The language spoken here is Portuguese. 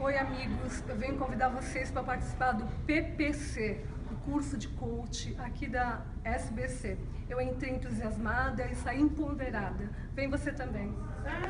Oi, amigos. Eu venho convidar vocês para participar do PPC, o curso de coach aqui da SBC. Eu entrei entusiasmada e saí empoderada. Vem você também.